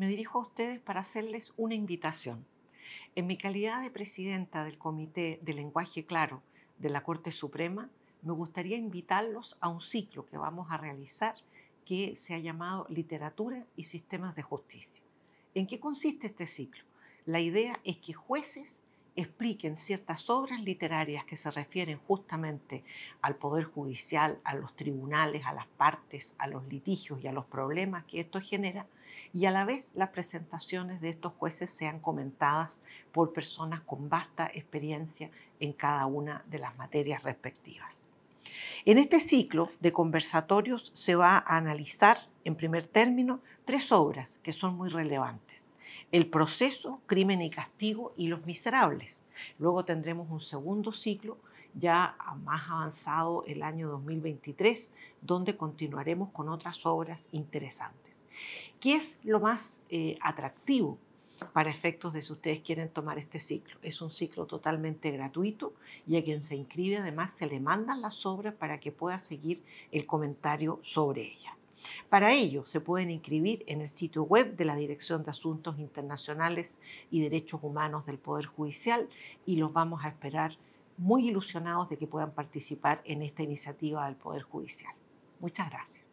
me dirijo a ustedes para hacerles una invitación. En mi calidad de presidenta del Comité de Lenguaje Claro de la Corte Suprema, me gustaría invitarlos a un ciclo que vamos a realizar que se ha llamado Literatura y Sistemas de Justicia. ¿En qué consiste este ciclo? La idea es que jueces expliquen ciertas obras literarias que se refieren justamente al Poder Judicial, a los tribunales, a las partes, a los litigios y a los problemas que esto genera, y a la vez las presentaciones de estos jueces sean comentadas por personas con vasta experiencia en cada una de las materias respectivas. En este ciclo de conversatorios se va a analizar, en primer término, tres obras que son muy relevantes. El proceso, crimen y castigo y los miserables. Luego tendremos un segundo ciclo ya más avanzado el año 2023, donde continuaremos con otras obras interesantes. ¿Qué es lo más eh, atractivo para efectos de si ustedes quieren tomar este ciclo. Es un ciclo totalmente gratuito y a quien se inscribe además se le mandan las obras para que pueda seguir el comentario sobre ellas. Para ello se pueden inscribir en el sitio web de la Dirección de Asuntos Internacionales y Derechos Humanos del Poder Judicial y los vamos a esperar muy ilusionados de que puedan participar en esta iniciativa del Poder Judicial. Muchas gracias.